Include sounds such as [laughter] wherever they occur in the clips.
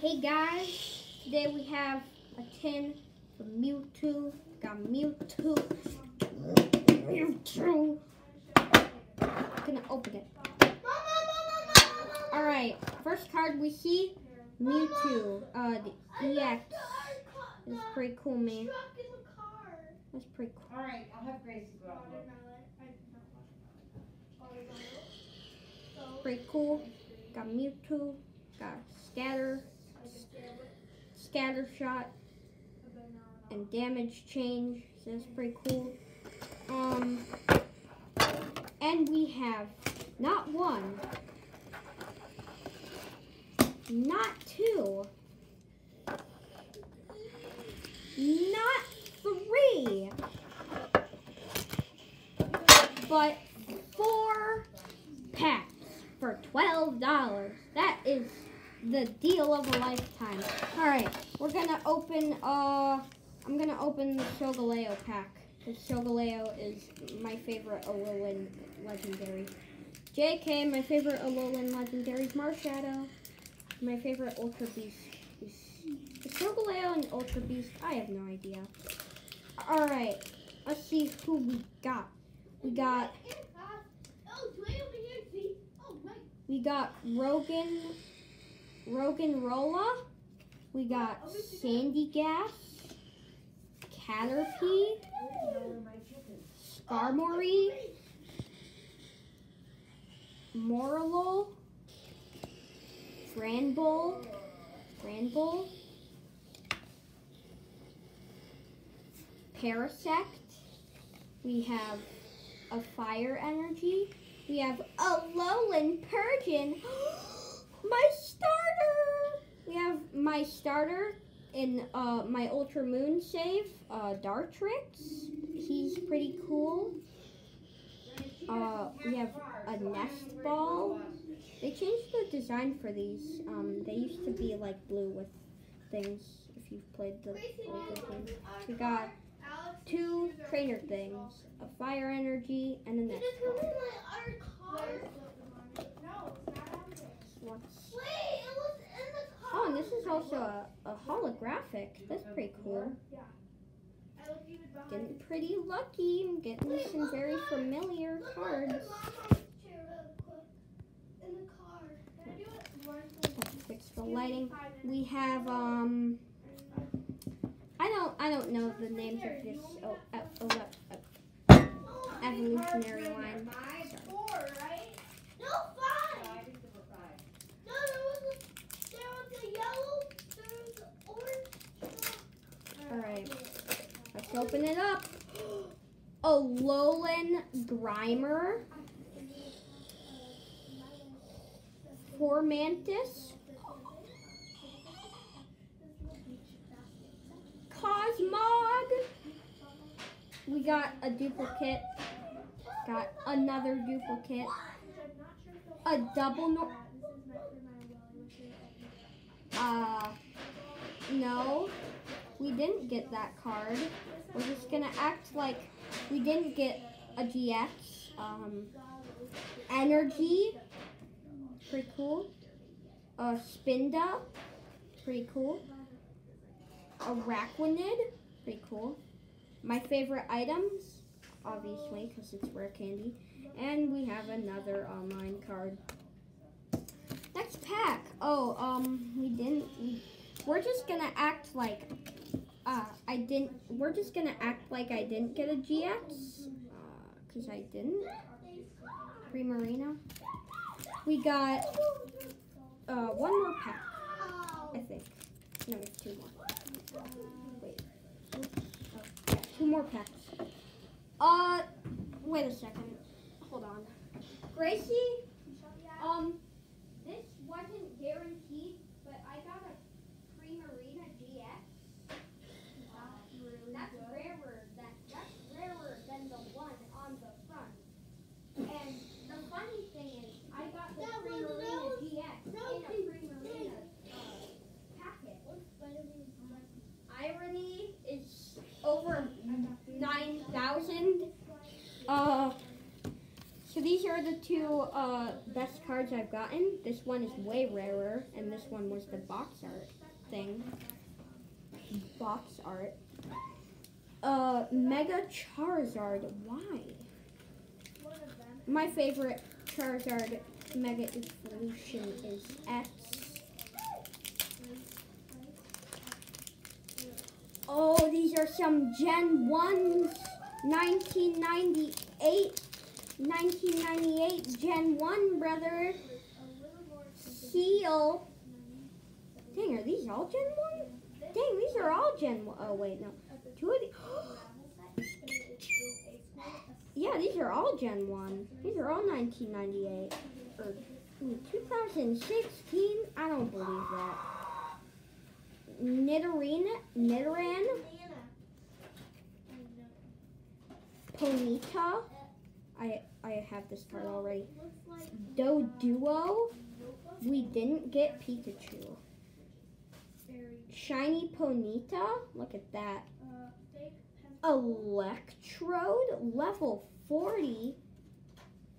Hey guys, today we have a tin for Mewtwo. Got Mewtwo. Mewtwo. Gonna open it. Alright, first card we see Mewtwo. Uh, the EX. It's pretty cool, man. That's pretty cool. All right, I'll have Gracie go out. Pretty cool. Got Mewtwo. Got Shatter. Shatter Shot. And Damage Change. So that's pretty cool. Um, and we have not one, not two, not three, but four packs for twelve dollars. That is the deal of a lifetime. All right, we're gonna open. Uh, I'm gonna open the Solgaleo pack. Because Solgaleo is my favorite Alolan legendary. JK, my favorite Alolan legendary is Marshadow. My favorite Ultra Beast is, is Solgaleo and Ultra Beast. I have no idea. Alright, let's see who we got. We got we got Rogan Roggenrola. We got Sandygast. Caterpie. Skarmory. Morelull. Granbull. Granbull. Parasect. We have a Fire Energy. We have a Alolan Persian. [gasps] my starter! We have my starter in uh, my Ultra Moon save, uh, Dartrix. He's pretty cool. Uh, we have a Nest Ball. They changed the design for these. Um, they used to be like blue with things. If you've played the older games, we got two trainer things: a Fire Energy and a Nest Ball. What's Oh, and this is also a, a holographic. That's pretty cool. Getting pretty lucky. I'm getting some very familiar cards. Fix the lighting. We have um. I don't I don't know the names of this oh, uh, oh, uh, evolutionary line. Sorry. Alright, let's open it up. Alolan Grimer. Fomantis. Cosmog. We got a duplicate. Got another duplicate. A double no uh no. We didn't get that card. We're just gonna act like we didn't get a GX. Um, energy, pretty cool. A Spinda, pretty cool. A Araquanid, pretty cool. My favorite items, obviously, because it's rare candy. And we have another online card. Next pack. Oh, um, we didn't. We, we're just gonna act like uh, I didn't, we're just gonna act like I didn't get a GX, because uh, I didn't. Primarina. We got uh, one more pack, I think. No, it's two more. Wait. Oh, yeah, two more packs. Uh, wait a second. Hold on. Gracie, um, this wasn't guaranteed, but I got a Primarina GX. That's rarer than that's rarer than the one on the front. And the funny thing is, I got the Primarina GX in a Primarina uh, packet. Irony is over nine thousand. Uh, so these are are the two uh, best cards I've gotten. This one is way rarer, and this one was the box art thing. Box art. Uh, Mega Charizard. Why? My favorite Charizard Mega Evolution is X. Oh, these are some Gen 1s. 1998. 1998 Gen 1, brother. Seel. Dang, are these all Gen 1? Dang, these are all Gen 1. Oh, wait, no. Two of the. [gasps] Yeah, these are all Gen 1. These are all 1998. Or hmm, 2016? I don't believe that. Nidoran, Nidoran, Ponyta. I I have this card already. Doduo. We didn't get Pikachu. Shiny Ponyta. Look at that. Electrode. Level 40.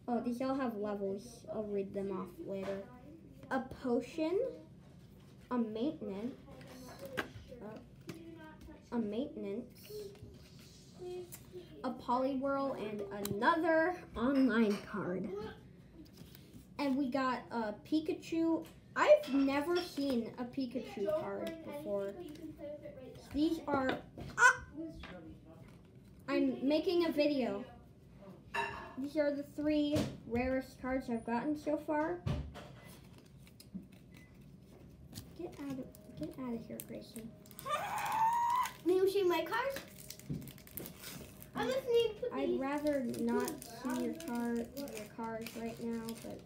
Oh, these all have levels. I'll read them off later. A potion. A maintenance. Oh, a maintenance. A Poliwhirl and another online card. And we got a Pikachu. I've never seen a Pikachu card before. These are. Ah! I'm making a video. These are the three rarest cards I've gotten so far. Get out of get out of here, Grayson. May you see my cards? I just need to I'd rather not see your card your cards right now, but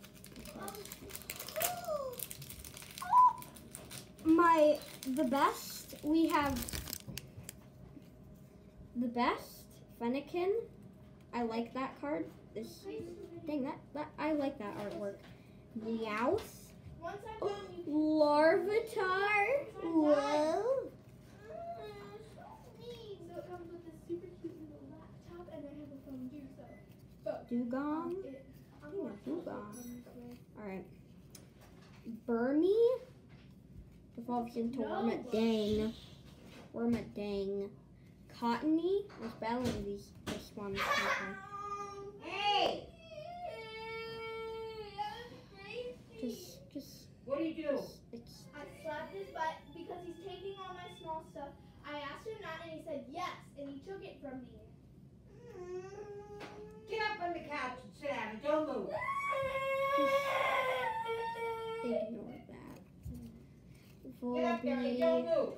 my the best we have the best Fennekin. I like that card. This dang that that I like that artwork. Meowth, oh, Larvitar. Whoa. So neat. So it comes with this super cute little laptop, and I have a phone too. So Dewgong. it, I'm Ooh, not Dewgong. sure. All right. Burmy evolves into No. Wormadang. Wormadang. Cottonee was battling these this one. Hey, Just, just, what do you do? it's. I slapped his butt because he's taking all my small stuff. I asked him that, and he said yes, and he took it from me. Get up on the couch and sit down don't move. Ignore that. Get up don't move.